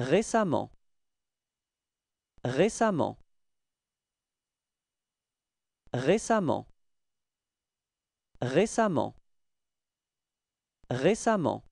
Récemment. Récemment. Récemment. Récemment. Récemment.